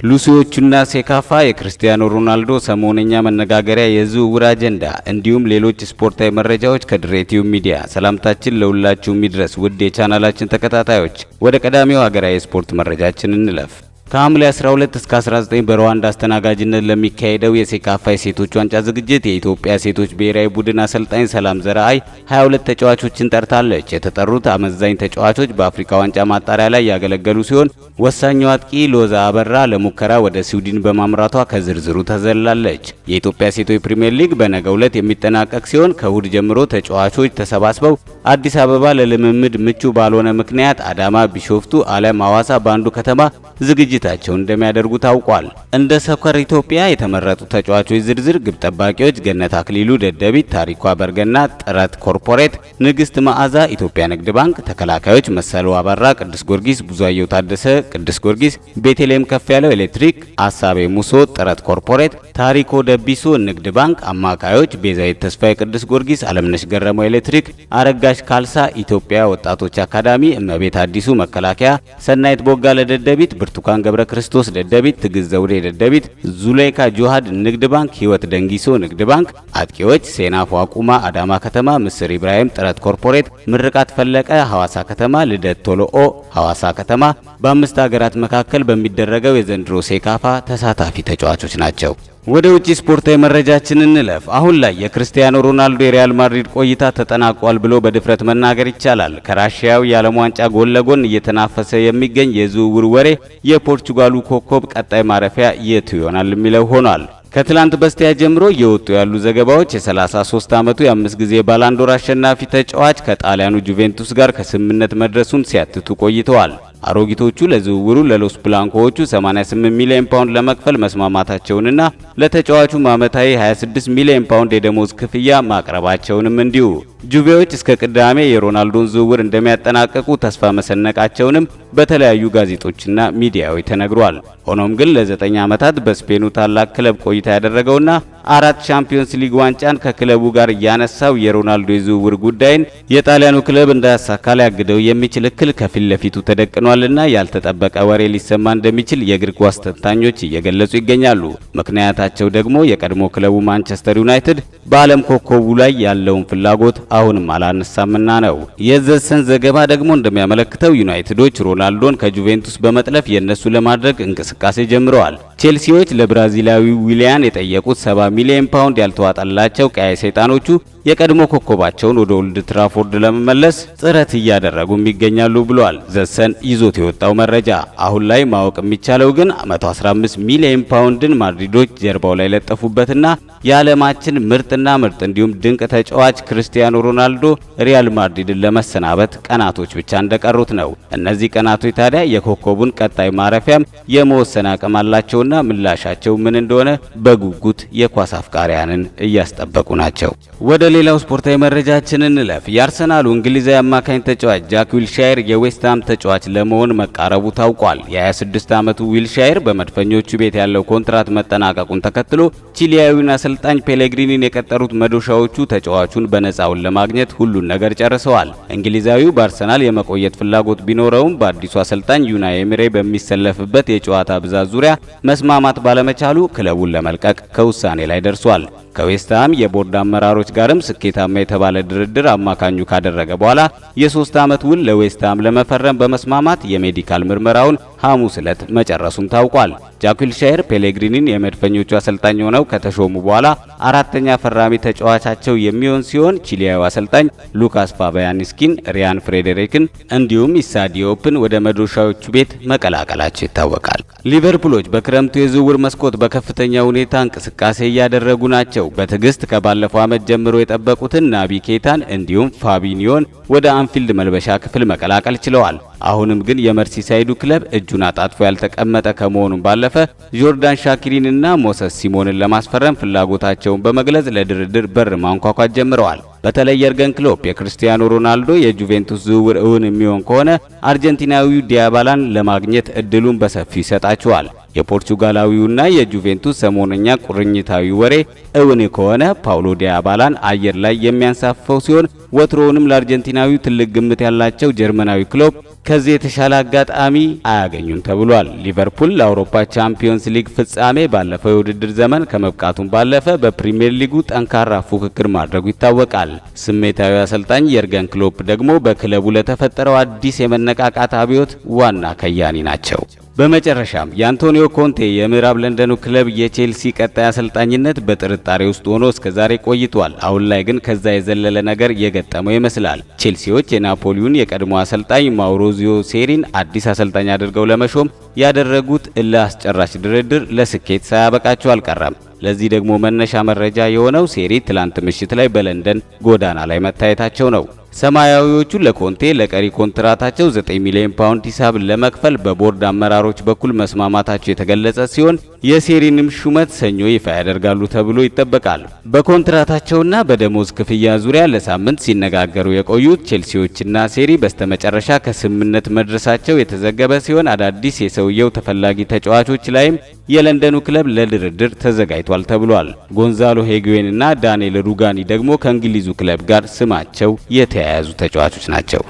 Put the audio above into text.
ሉሲዎቹና ሴካፋ የክርስቲያኖ ሮናልዶ ሰሞነኛ መነጋገሪያ የዝውውር አጀንዳ እንዲሁም ሌሎች ስፖርታዊ መረጃዎች ከድሬቲዩብ ሚዲያ ሰላምታችን ለሁላችሁም ይድረስ። ውድ የቻናላችን ተከታታዮች ወደ ቀዳሚው ሀገራዊ የስፖርት መረጃችን እንለፍ። ከሐምሌ 12 እስከ 19 በሩዋንዳ አስተናጋጅነት ለሚካሄደው የሴካፋ የሴቶች ዋንጫ ዝግጅት የኢትዮጵያ ሴቶች ብሔራዊ ቡድን አሰልጣኝ ሰላም ዘርአይ 22 ተጫዋቾችን ጠርታለች። የተጠሩት አመዛኝ ተጫዋቾች በአፍሪካ ዋንጫ ማጣሪያ ላይ ያገለገሉ ሲሆን ወሳኙ አጥቂ ሎዛ አበራ ለሙከራ ወደ ስዊድን በማምራቷ ከዝርዝሩ ተዘልላለች። የኢትዮጵያ ሴቶች ፕሪምየር ሊግ በነገው ዕለት የሚጠናቀቅ ሲሆን ከእሁድ ጀምሮ ተጫዋቾች ተሰባስበው አዲስ አበባ ለልምምድ ምቹ ባልሆነ ምክንያት አዳማ፣ ቢሾፍቱ አሊያም ሐዋሳ በአንዱ ከተማ ዝግጅታቸውን እንደሚያደርጉ ታውቋል። እንደ ሶከር ኢትዮጵያ የተመረጡ ተጫዋቾች ዝርዝር ግብ ጠባቂዎች ገነት አክሊሉ ደደቢት፣ ታሪኳ በርገና ጥረት ኮርፖሬት፣ ንግስት መዓዛ ኢትዮጵያ ንግድ ባንክ፣ ተከላካዮች መሰሉ አበራ ቅዱስ ጊዮርጊስ፣ ብዙአየሁ ታደሰ ቅዱስ ጊዮርጊስ፣ ቤተልሔም ከፍያለው ኤሌክትሪክ፣ አሳቤ ሙሶ ጥረት ኮርፖሬት፣ ታሪኳ ደቢሶ ንግድ ባንክ፣ አማካዮች ቤዛዊት ተስፋዬ ቅዱስ ጊዮርጊስ፣ አለምነሽ ገረመው ኤሌክትሪክ፣ አረጋሽ ካልሳ ኢትዮጵያ ወጣቶች አካዳሚ፣ እመቤት አዲሱ መከላከያ፣ ሰናይት ቦጋለ ደደቢት ብርቱካን ገብረ ክርስቶስ ደደቢት፣ ትግስት ዘውዴ ደደቢት፣ ዙሌይካ ጁሃድ ንግድ ባንክ፣ ህይወት ደንጊሶ ንግድ ባንክ። አጥቂዎች ሴናፍ ዋቁማ አዳማ ከተማ፣ ምስር ኢብራሂም ጥረት ኮርፖሬት፣ ምርቃት ፈለቀ ሐዋሳ ከተማ፣ ልደት ቶሎአ ሐዋሳ ከተማ። በአምስት ሀገራት መካከል በሚደረገው የዘንድሮ ሴካፋ ተሳታፊ ተጫዋቾች ናቸው። ወደ ውጪ ስፖርታዊ መረጃችን እንለፍ። አሁን ላይ የክርስቲያኖ ሮናልዶ የሪያል ማድሪድ ቆይታ ተጠናቋል ብሎ በድፍረት መናገር ይቻላል። ከራሽያው የዓለም ዋንጫ ጎን ለጎን እየተናፈሰ የሚገኝ የዝውውር ወሬ የፖርቹጋሉ ኮከብ ቀጣይ ማረፊያ የቱ ይሆናል የሚለው ሆኗል። ከትላንት በስቲያ ጀምሮ እየወጡ ያሉ ዘገባዎች የ33 ዓመቱ የአምስት ጊዜ ባላንዶር አሸናፊ ተጫዋች ከጣሊያኑ ጁቬንቱስ ጋር ከስምምነት መድረሱን ሲያትቱ ቆይተዋል። አሮጊቶቹ ለዝውውሩ ለሎስ ብላንኮዎቹ 88 ሚሊዮን ፓውንድ ለመክፈል መስማማታቸውንና ለተጫዋቹም ዓመታዊ 26 ሚሊዮን ፓውንድ የደሞዝ ክፍያ ማቅረባቸውንም እንዲሁ ጁቬዎች እስከ ቅዳሜ የሮናልዶን ዝውውር እንደሚያጠናቀቁ ተስፋ መሰነቃቸውንም በተለያዩ ጋዜጦችና ሚዲያዎች ተነግሯል። ሆኖም ግን ለዘጠኝ ዓመታት በስፔኑ ታላቅ ክለብ ቆይታ ያደረገውና አራት ቻምፒዮንስ ሊግ ዋንጫን ከክለቡ ጋር ያነሳው የሮናልዶ የዝውውር ጉዳይን የጣሊያኑ ክለብ እንዳያሳካ ሊያግደው የሚችል እክል ከፊት ለፊቱ ተደቅኗልና ያልተጠበቀ ወሬ ሊሰማ እንደሚችል የእግር ኳስ ተንታኞች እየገለጹ ይገኛሉ። ምክንያታቸው ደግሞ የቀድሞ ክለቡ ማንቸስተር ዩናይትድ በዓለም ኮከቡ ላይ ያለውን ፍላጎት አሁንም አላነሳምና ነው። የዘ ሰን ዘገባ ደግሞ እንደሚያመለክተው ዩናይትዶች ሮናልዶን ከጁቬንቱስ በመጥለፍ የነሱ ለማድረግ እንቅስቃሴ ጀምረዋል። ቼልሲዎች ለብራዚላዊ ዊሊያን የጠየቁት 70 ሚሊዮን ፓውንድ ያልተዋጠላቸው ቀያይ ሰይጣኖቹ የቀድሞ ኮከባቸውን ወደ ኦልድ ትራፎርድ ለመመለስ ጥረት እያደረጉም ይገኛሉ ብሏል ዘ ሰን ይዞት የወጣው መረጃ። አሁን ላይ ማወቅ የሚቻለው ግን 115 ሚሊዮን ፓውንድን ማድሪዶች ጀርባው ላይ ለለጠፉበትና የዓለማችን ምርጥና ምርጥ እንዲሁም ድንቅ ተጫዋች ክርስቲያኖ ሮናልዶ ሪያል ማድሪድን ለመሰናበት ቀናቶች ብቻ እንደቀሩት ነው። እነዚህ ቀናቶች ታዲያ የኮከቡን ቀጣይ ማረፊያም የመወሰን አቅም አላቸውና ምላሻቸው ምን እንደሆነ በጉጉት የኳስ አፍቃሪያንን እያስጠበቁ ናቸው። ወደ ሌላው ስፖርታዊ መረጃችን እንለፍ። የአርሰናሉ እንግሊዛዊ አማካኝ ተጫዋች ጃክ ዊልሻየር የዌስትሃም ተጫዋች ለመሆን መቃረቡ ታውቋል። የ26 ዓመቱ ዊልሻየር በመድፈኞቹ ቤት ያለው ኮንትራት መጠናቀቁን ተከትሎ ቺሊያዊውን አሰልጣኝ ፔሌግሪኒን የቀጠሩት መዶሻዎቹ ተጫዋቹን በነፃውን ለማግኘት ሁሉን ነገር ጨርሰዋል። እንግሊዛዊው በአርሰናል የመቆየት ፍላጎት ቢኖረውም በአዲሱ አሰልጣኝ ዩናይ ኤምሬ በሚሰለፍበት የጨዋታ ብዛት ዙሪያ መስማማት ባለመቻሉ ክለቡን ለመልቀቅ ከውሳኔ ላይ ደርሷል። ከዌስትሃም የቦርድ አመራሮች ጋርም ስኬታማ የተባለ ድርድር አማካኙ ካደረገ በኋላ የሶስት ዓመት ውል ለዌስትሃም ለመፈረም በመስማማት የ medical ምርመራውን ሐሙስ ዕለት መጨረሱም ታውቋል። ጃክ ዊልሻየር ፔሌግሪኒን የመድፈኞቹ አሰልጣኝ ሆነው ከተሾሙ በኋላ አራተኛ ፈራሚ ተጫዋቻቸው የሚሆን ሲሆን ቺሊያዊ አሰልጣኝ ሉካስ ፋቢያኒስኪን፣ ሪያን ፍሬዴሪክን እንዲሁም ኢሳ ዲዮፕን ወደ መዶሻዎቹ ቤት መቀላቀላቸው ይታወቃል። ሊቨርፑሎች በክረምቱ የዝውውር መስኮት በከፍተኛ ሁኔታ እንቅስቃሴ እያደረጉ ናቸው። በትዕግስት ከባለፈው ዓመት ጀምሮ የጠበቁትን ናቢ ኬታን እንዲሁም ፋቢኒዮን ወደ አንፊልድ መልበሻ ክፍል መቀላቀል ችለዋል። አሁንም ግን የመርሲሳይዱ ክለብ እጁን አጣጥፎ ያልተቀመጠ ከመሆኑም ባለፈ ጆርዳን ሻኪሪንና ሞሰስ ሲሞንን ለማስፈረም ፍላጎታቸውን በመግለጽ ለድርድር በር ማንኳኳት ጀምረዋል። በተለይ የርገን ክሎፕ የክርስቲያኖ ሮናልዶ የጁቬንቱስ ዝውውር እውን የሚሆን ከሆነ አርጀንቲናዊው ዲያባላን ለማግኘት እድሉን በሰፊው ይሰጣቸዋል። የፖርቹጋላዊውና የጁቬንቱስ ሰሞነኛ ቁርኝታዊ ወሬ እውን ከሆነ ፓውሎ ዲያባላን አየር ላይ የሚያንሳፍፈው ሲሆን ወትሮውንም ለአርጀንቲናዊው ትልቅ ግምት ያላቸው ጀርመናዊ ክሎፕ ከዚህ የተሻለ አጋጣሚ አያገኙም ተብሏል። ሊቨርፑል ለአውሮፓ ቻምፒዮንስ ሊግ ፍጻሜ ባለፈው የውድድር ዘመን ከመብቃቱም ባለፈ በፕሪሚየር ሊጉ ጠንካራ ፉክክር ማድረጉ ይታወቃል። ስሜታዊ አሰልጣኝ የርገን ክሎፕ ደግሞ በክለቡ ለተፈጠረው አዲስ የመነቃቃት አብዮት ዋና ከያኒ ናቸው። በመጨረሻም የአንቶኒዮ ኮንቴ የምዕራብ ለንደኑ ክለብ የቼልሲ ቀጣይ አሰልጣኝነት በጥርጣሬ ውስጥ ሆኖ እስከዛሬ ቆይቷል። አሁን ላይ ግን ከዛ የዘለለ ነገር የገጠመው ይመስላል። ቼልሲዎች የናፖሊውን የቀድሞ አሰልጣኝ ማውሮዚዮ ሴሪን አዲስ አሰልጣኝ አድርገው ለመሾም ያደረጉት እልህ አስጨራሽ ድርድር ለስኬት ሳያበቃቸው አልቀረም። ለዚህ ደግሞ መነሻ መረጃ የሆነው ሴሪ ትላንት ምሽት ላይ በለንደን ጎዳና ላይ መታየታቸው ነው። ሰማያዊዎቹ ለኮንቴ ለቀሪ ኮንትራታቸው 9 ሚሊዮን ፓውንድ ሂሳብ ለመክፈል በቦርድ አመራሮች በኩል መስማማታቸው የተገለጸ ሲሆን የሴሪንም ሹመት ሰኞ ይፋ ያደርጋሉ ተብሎ ይጠበቃል። በኮንትራታቸውና በደሞዝ ክፍያ ዙሪያ ለሳምንት ሲነጋገሩ የቆዩት ቼልሲዎችና ሴሪ በስተመጨረሻ ከስምምነት መድረሳቸው የተዘገበ ሲሆን አዳዲስ የሰውየው ተፈላጊ ተጫዋቾች ላይም የለንደኑ ክለብ ለድርድር ተዘጋጅቷል ተብሏል። ጎንዛሎ ሄጉዌን እና ዳንኤል ሩጋኒ ደግሞ ከእንግሊዙ ክለብ ጋር ስማቸው የተያያዙ ተጫዋቾች ናቸው።